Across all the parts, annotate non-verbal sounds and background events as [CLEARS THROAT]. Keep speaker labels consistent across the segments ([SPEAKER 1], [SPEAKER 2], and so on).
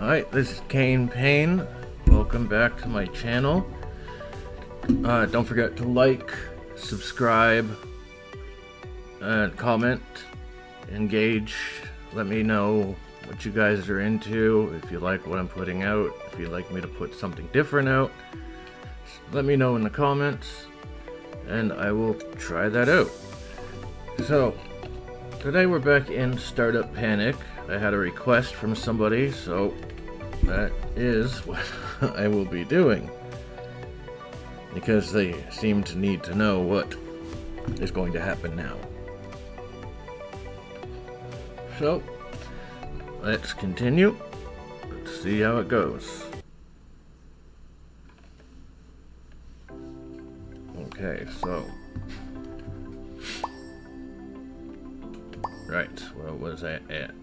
[SPEAKER 1] Alright, this is Kain Payne. Welcome back to my channel. Uh, don't forget to like, subscribe, and comment, engage. Let me know what you guys are into, if you like what I'm putting out, if you'd like me to put something different out. Let me know in the comments, and I will try that out. So, today we're back in Startup Panic. I had a request from somebody, so that is [LAUGHS] what I will be doing. Because they seem to need to know what is going to happen now. So, let's continue. Let's see how it goes. Okay, so. Right, where was I at?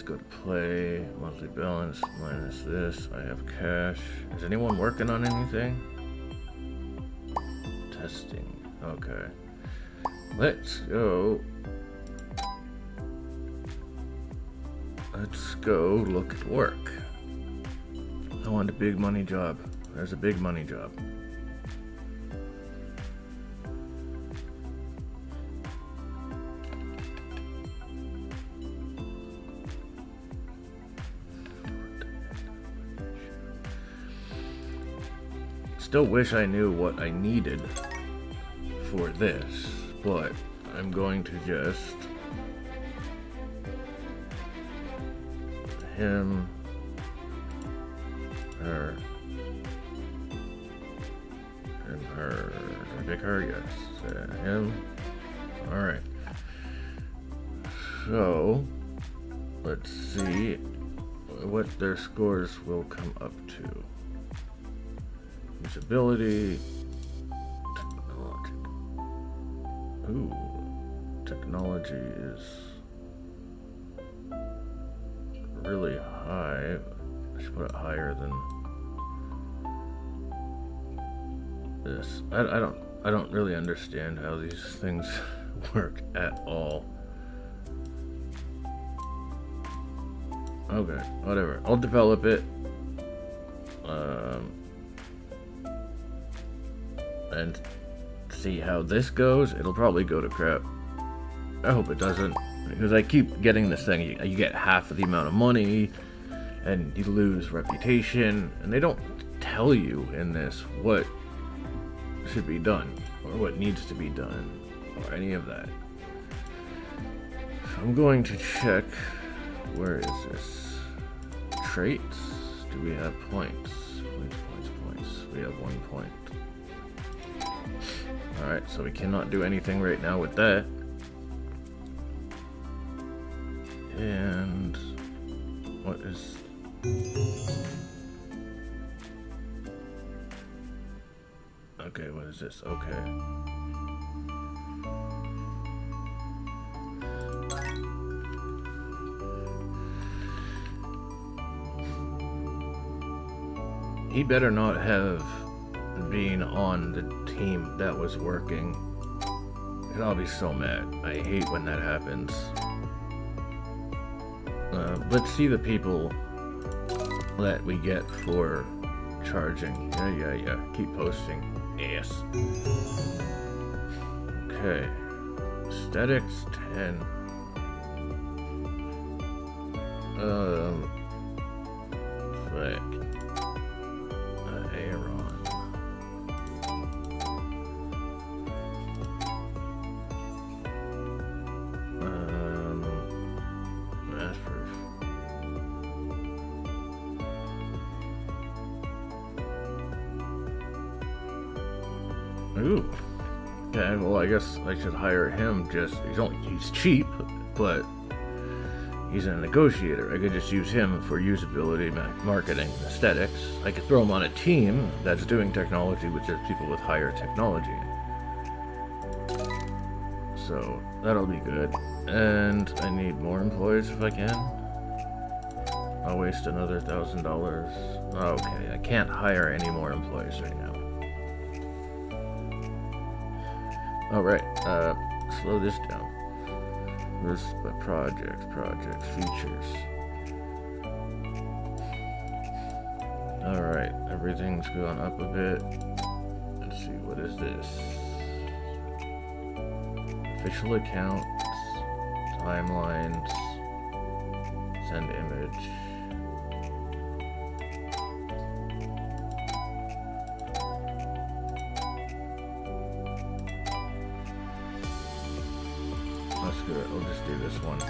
[SPEAKER 1] Let's go to play, monthly balance, minus this, I have cash. Is anyone working on anything? Testing, okay. Let's go. Let's go look at work. I want a big money job. There's a big money job. Still wish I knew what I needed for this, but I'm going to just him her and her. Pick her yes uh, him. All right. So let's see what their scores will come up to Usability. Technology. Ooh. Technology is really high. I should put it higher than this. I, I don't I don't really understand how these things [LAUGHS] work at all. Okay, whatever. I'll develop it. Um, and see how this goes. It'll probably go to crap. I hope it doesn't. Because I keep getting this thing. You, you get half of the amount of money, and you lose reputation. And they don't tell you in this what should be done, or what needs to be done, or any of that. I'm going to check. Where is this? Traits? Do we have points? Points, points, points. We have one point. Alright, so we cannot do anything right now with that. And what is Okay, what is this? Okay. He better not have being on the team that was working. And I'll be so mad. I hate when that happens. Uh, let's see the people that we get for charging. Yeah, yeah, yeah. Keep posting. Yes. Okay. Aesthetics 10. Um. Flick. Ooh. Okay, well, I guess I should hire him just... He's only... He's cheap, but... He's a negotiator. I could just use him for usability, marketing, aesthetics. I could throw him on a team that's doing technology with just people with higher technology. So, that'll be good. And I need more employees if I can. I'll waste another thousand dollars. Okay, I can't hire any more employees right now. Alright, uh, slow this down. This by projects, projects, features. Alright, everything's going up a bit. Let's see, what is this? Official accounts, timelines, send image. This one.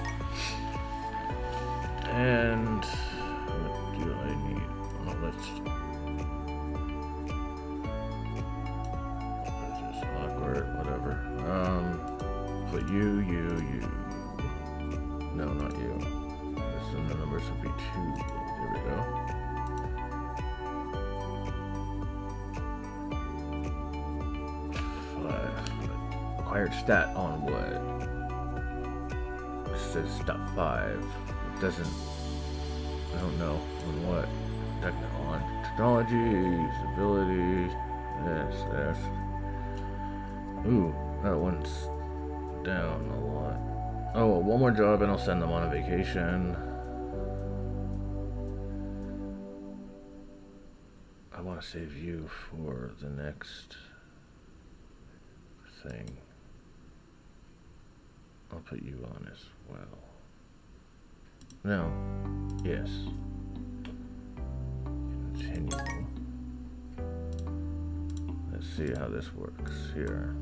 [SPEAKER 1] And what do I need? Oh, let's. This is awkward. Whatever. Um, put you, you, you. No, not you. This and the numbers would be two. There we go. Acquired stat on what? Step five. It doesn't. I don't know what. Technology, ability. Yes, yes. Ooh, that one's down a lot. Oh, one more job and I'll send them on a vacation. I want to save you for the next thing. I'll put you on as well. No. Yes. Continue. Let's see how this works here.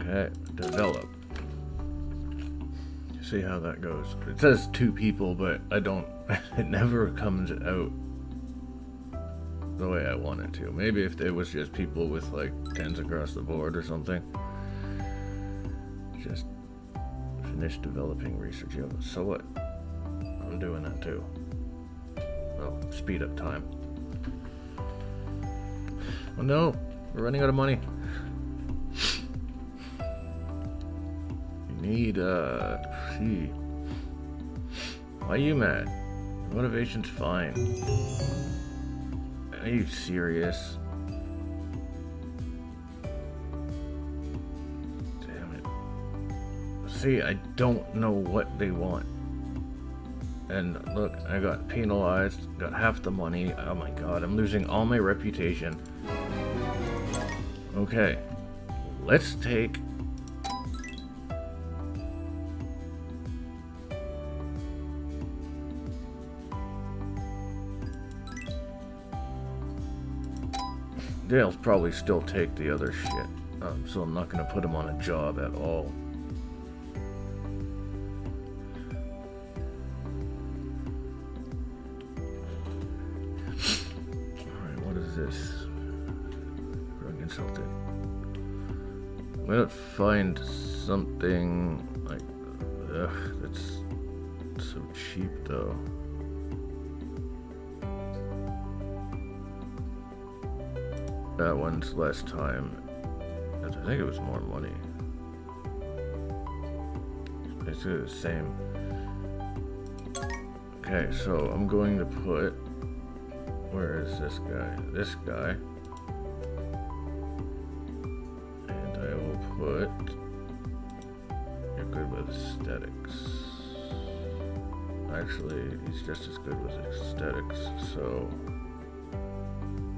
[SPEAKER 1] Okay, develop. See how that goes. It says two people, but I don't. [LAUGHS] It never comes out the way I want it to. Maybe if it was just people with like tens across the board or something. Just finish developing research. So what? I'm doing that too. Oh, speed up time. Oh no, we're running out of money. We need, uh, see. Why are you mad? Motivation's fine. Are you serious? Damn it. See, I don't know what they want. And look, I got penalized, got half the money. Oh my god, I'm losing all my reputation. Okay, let's take They'll probably still take the other shit. Um, so I'm not going to put him on a job at all. Alright, what is this? Consultant. I'm going to find something like... Ugh, that's so cheap though. One's less time. I think it was more money. It's basically the same. Okay, so I'm going to put. Where is this guy? This guy. And I will put. You're good with aesthetics. Actually, he's just as good with aesthetics, so.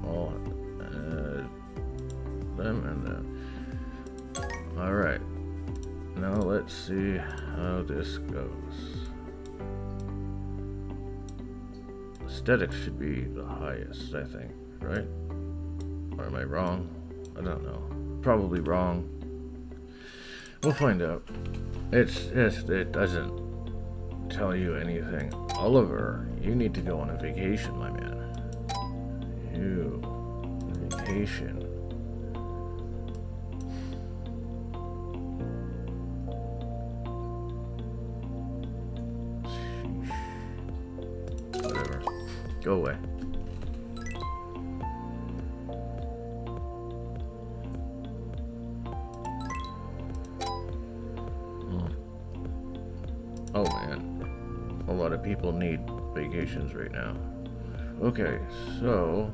[SPEAKER 1] All see how this goes. Aesthetics should be the highest, I think, right? Or am I wrong? I don't know. Probably wrong. We'll find out. It's, it's it doesn't tell you anything. Oliver, you need to go on a vacation, my man. You vacation. Go away. Hmm. Oh man. A lot of people need vacations right now. Okay, so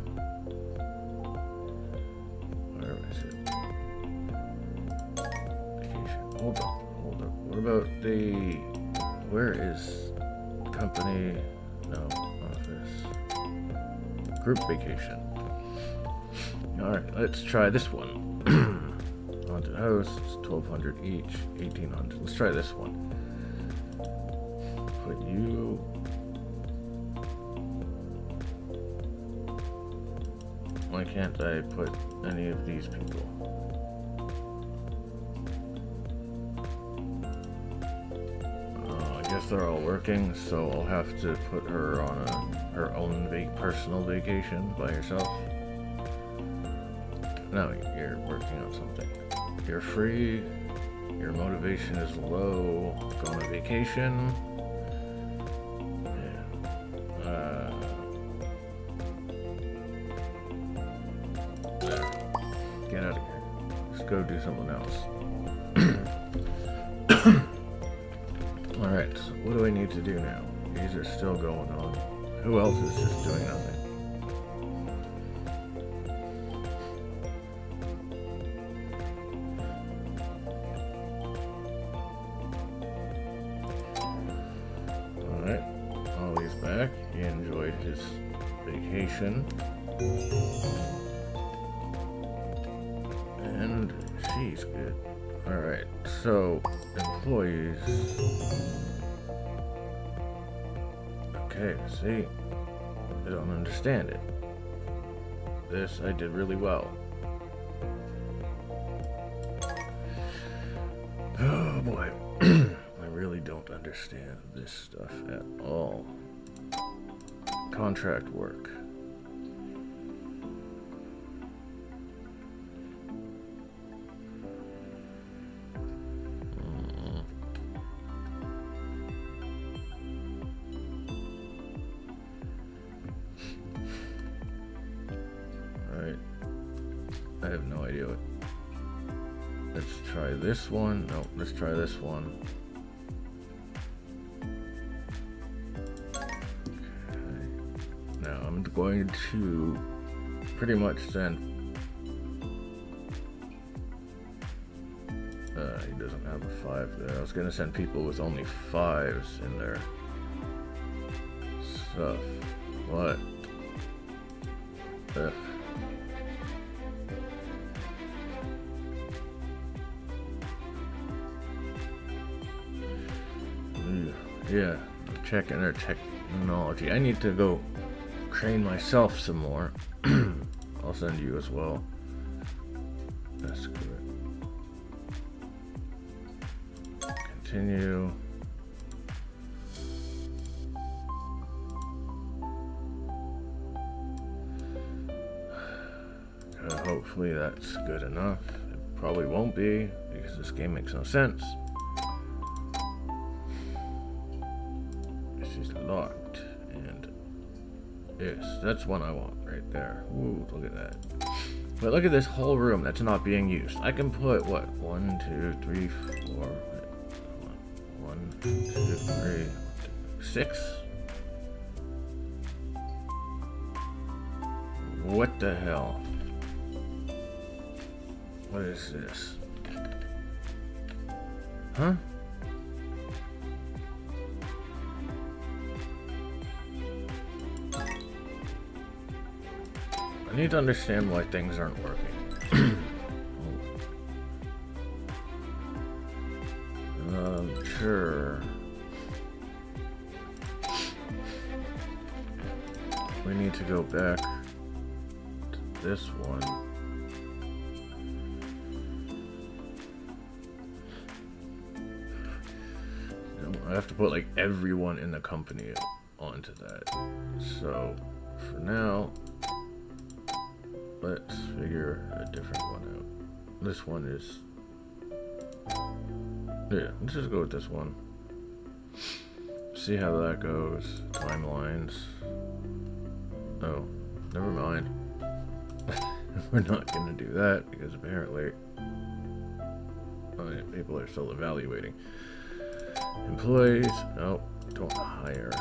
[SPEAKER 1] where is it? Vacation. Hold up, hold up. What about the... Where is company... Group vacation. Alright, let's try this one. [CLEARS THROAT] Haunted house, it's 1200 each, 1800. Let's try this one. Put you... Why can't I put any of these people? Oh, I guess they're all working, so I'll have to put her on a, her own personal vacation by herself. No, you're working on something. You're free, your motivation is low, go on a vacation. Vacation. And she's good. Alright, so employees. Okay, see? I don't understand it. This I did really well. [SIGHS] Oh boy. [CLEARS THROAT] I really don't understand this stuff at all. Contract work. I have no idea. Let's try this one. No, let's try this one. Going to pretty much send. Uh, he doesn't have a five there. I was gonna send people with only fives in their stuff. What? Ugh. Yeah, checking their technology. I need to go train myself some more. [CLEARS THROAT] I'll send you as well. That's good. Continue. [SIGHS] Hopefully that's good enough. It probably won't be because this game makes no sense. That's one I want right there. Ooh, look at that. But look at this whole room that's not being used. I can put, what, one, two, three, four, one, two, three, six? What the hell? What is this? Huh? Need to understand why things aren't working. [CLEARS THROAT] um, sure. We need to go back to this one. I have to put like everyone in the company onto that. So for now, let's figure a different one out. This one is... Yeah, let's just go with this one. See how that goes. Timelines. Oh, never mind. [LAUGHS] We're not to do that because apparently oh yeah, people are still evaluating. Employees, no, don't hire.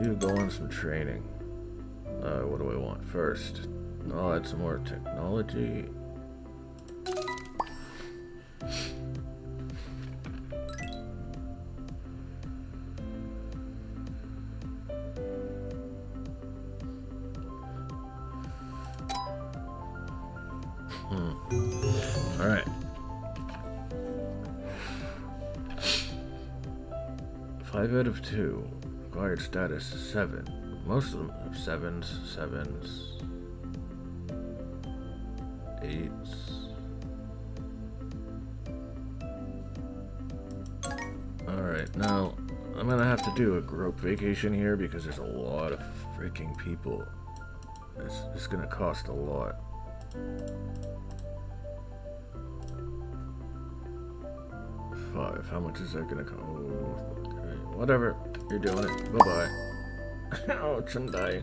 [SPEAKER 1] You go on some training. Uh, what do I want first? I'll add some more technology. Hmm. Five out of two. Required status seven. Most of them have sevens, sevens, eights. Alright, now I'm gonna have to do a group vacation here because there's a lot of freaking people. It's, it's gonna cost a lot. Five. How much is that gonna cost? Oh, whatever. You're doing it. Bye bye. [COUGHS] oh, Chundai.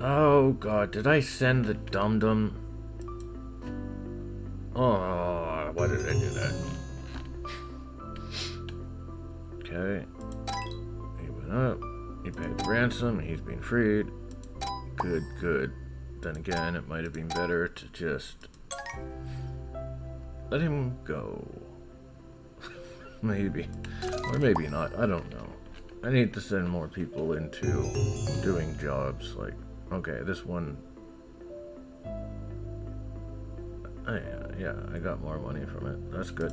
[SPEAKER 1] Oh god, did I send the dum dum? Oh, why did I do that? Okay. He went up. He paid the ransom. He's been freed. Good, good. Then again, it might have been better to just let him go. [LAUGHS] maybe. Or maybe not. I don't know. I need to send more people into doing jobs. Like, okay, this one. Oh, yeah, yeah, I got more money from it. That's good.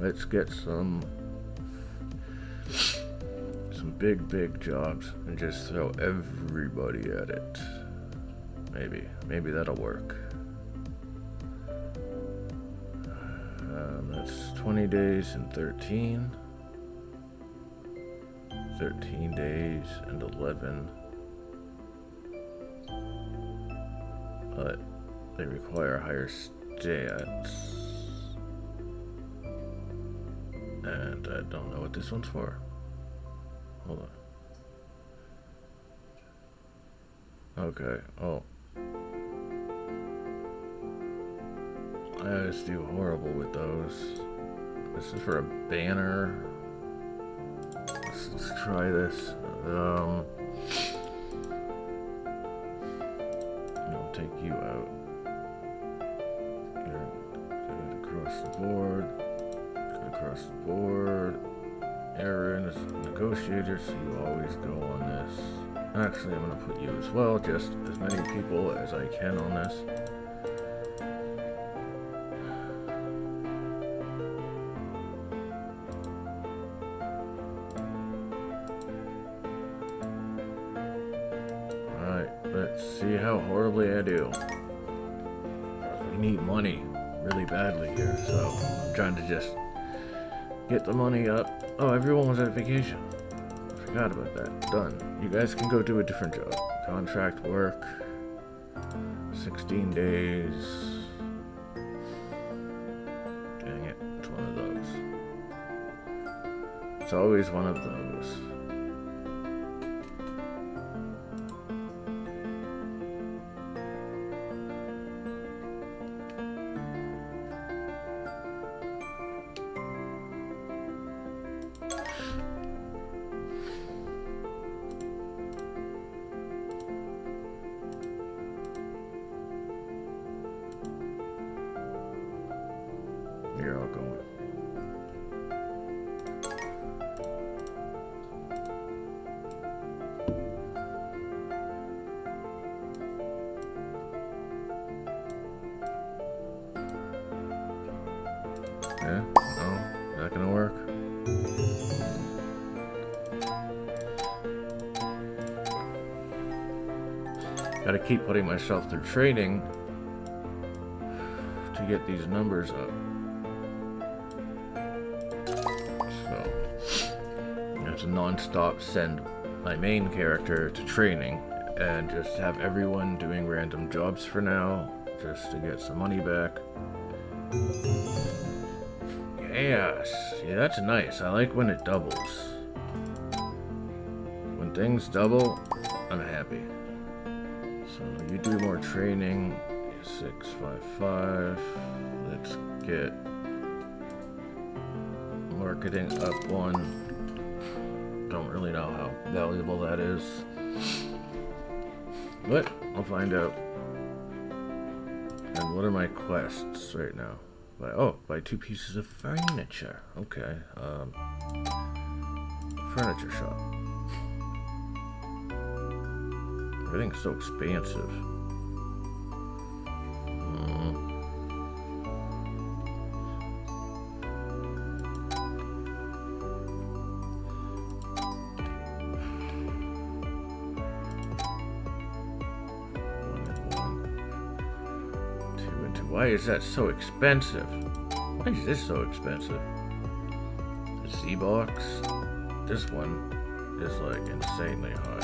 [SPEAKER 1] Let's get some some big, big jobs and just throw everybody at it. Maybe. Maybe that'll work. 20 days and 13. 13 days and 11. But they require higher stats. And I don't know what this one's for. Hold on. Okay. Oh. I always do horrible with those. This is for a banner. Let's, let's try this. Um, I'll take you out. Good across the board. Good across the board. Aaron is negotiator, so you always go on this. Actually, I'm going to put you as well, just as many people as I can on this. Get the money up. Oh, everyone was on vacation. I forgot about that. Done. You guys can go do a different job. Contract work. 16 days. Dang it. It's one of those. It's always one of those. Gotta keep putting myself through training to get these numbers up. So, I a non-stop send my main character to training and just have everyone doing random jobs for now, just to get some money back. Yes, yeah, that's nice. I like when it doubles. When things double, I'm happy. So you do more training. 655. Let's get marketing up one. Don't really know how valuable that is. But I'll find out. And what are my quests right now? Buy, oh, buy two pieces of furniture. Okay. Um, furniture shop. Everything's so expansive. Why is that so expensive? Why is this so expensive? The Z-Box? This one is like insanely high.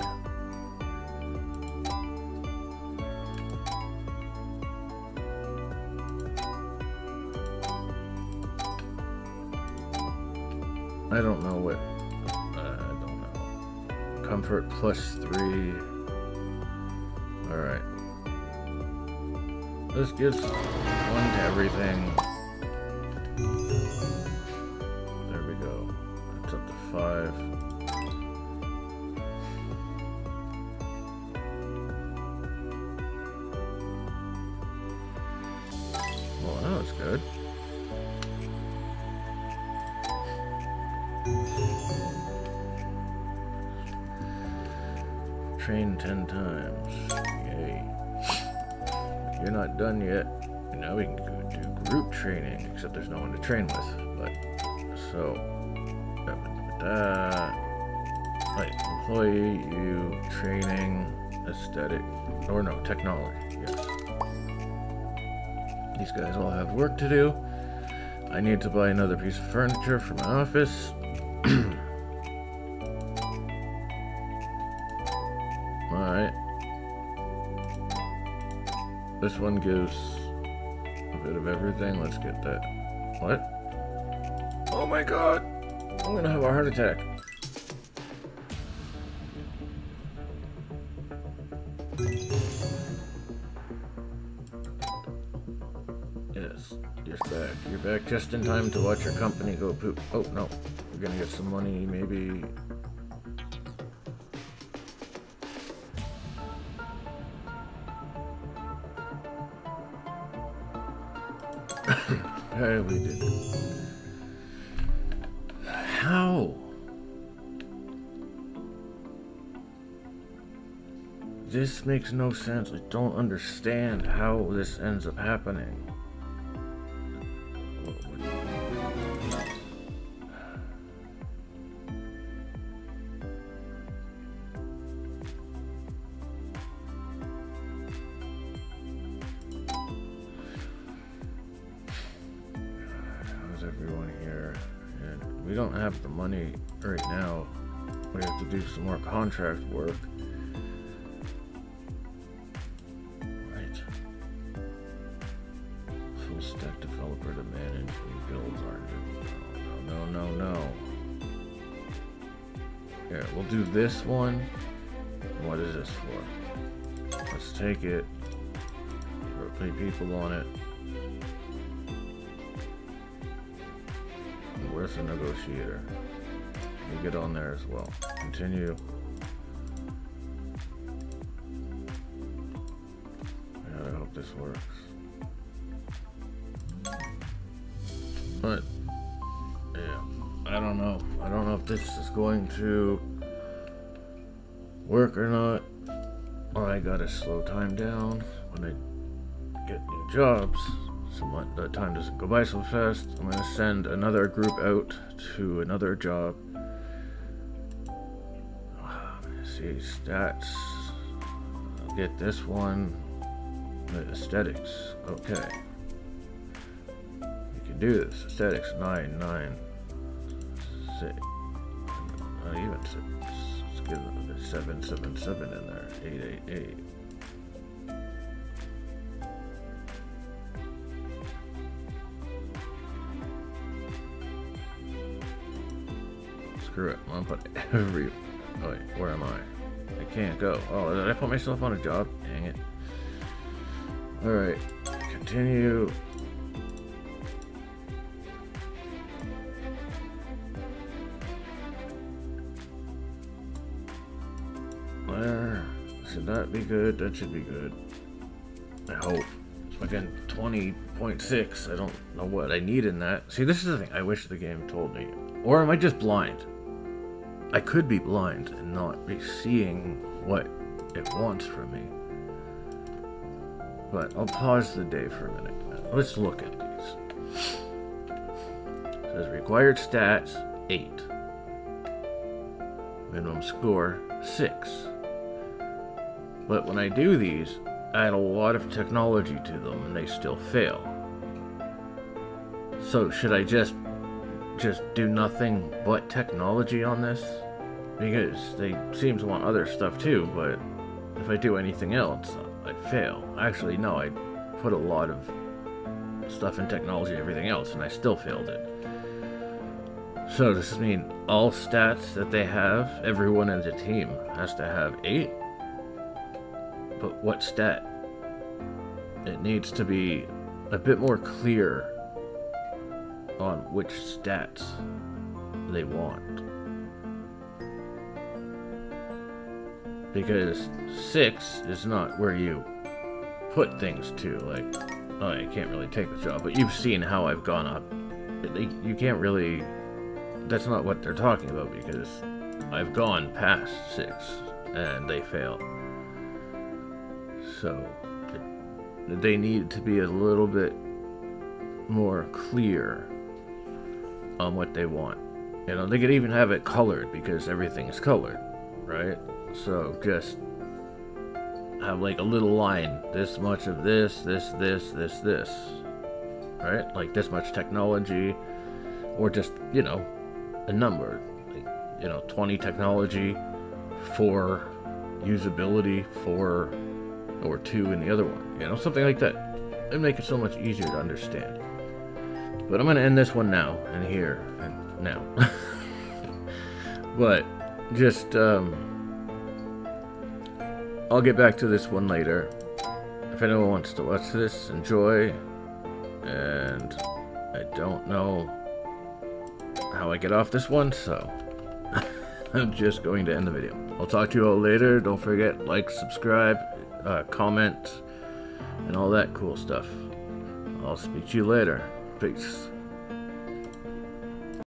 [SPEAKER 1] I don't know what. Uh, I don't know. Comfort plus three. Alright. This gives everything. Except there's no one to train with. But, so, like, employee, you, training, aesthetic, or no, technology, yes. These guys all have work to do. I need to buy another piece of furniture for my office. [CLEARS THROAT] Alright. This one gives of everything. Let's get that. What? Oh my god! I'm gonna have a heart attack. Yes, you're back. You're back just in time to watch your company go poop. Oh, no. We're gonna get some money, maybe. Hey, we did. How? This makes no sense. I don't understand how this ends up happening. Contract work. Right. Full stack developer to manage and build our new. No, no, no, no. Here, we'll do this one. What is this for? Let's take it. Put people on it. Where's the negotiator? You get on there as well. Continue. This works. But yeah, I don't know. I don't know if this is going to work or not. I gotta slow time down when I get new jobs. So my, the time doesn't go by so fast. I'm gonna send another group out to another job. Ah, See stats. I'll get this one. The aesthetics. Okay. We can do this. Aesthetics nine nine six. Not even six. Let's get the seven seven seven in there. Eight eight eight. Screw it. I'm gonna put every. Oh wait, where am I? I can't go. Oh, did I put myself on a job? Dang it. Alright. Continue. There. Should that be good? That should be good. I hope. It's fucking 20.6. I don't know what I need in that. See, this is the thing. I wish the game told me. Or am I just blind? I could be blind and not be seeing what it wants from me. But I'll pause the day for a minute. Let's look at these. It says required stats 8. Minimum score 6. But when I do these, I add a lot of technology to them and they still fail. So should I just just do nothing but technology on this? Because they seem to want other stuff too, but if I do anything else, I'd fail. Actually, no, I put a lot of stuff in technology and everything else, and I still failed it. So does this mean all stats that they have, everyone in the team has to have 8? But what stat? It needs to be a bit more clear on which stats they want. Because 6 is not where you put things to, like, oh, I can't really take the job, but you've seen how I've gone up. You can't really, that's not what they're talking about, because I've gone past 6, and they fail. So, they need to be a little bit more clear on what they want. You know, they could even have it colored because everything is colored, right? So just have like a little line, this much of this, this, this, this, this, right? Like this much technology, or just, you know, a number, like, you know, 20 technology, for usability, for, or two in the other one, you know, something like that. It'd make it so much easier to understand. But I'm going to end this one now, and here, and now. [LAUGHS] but, just, um, I'll get back to this one later. If anyone wants to watch this, enjoy. And I don't know how I get off this one, so [LAUGHS] I'm just going to end the video. I'll talk to you all later. Don't forget, like, subscribe, uh, comment, and all that cool stuff. I'll speak to you later. Peace.